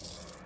you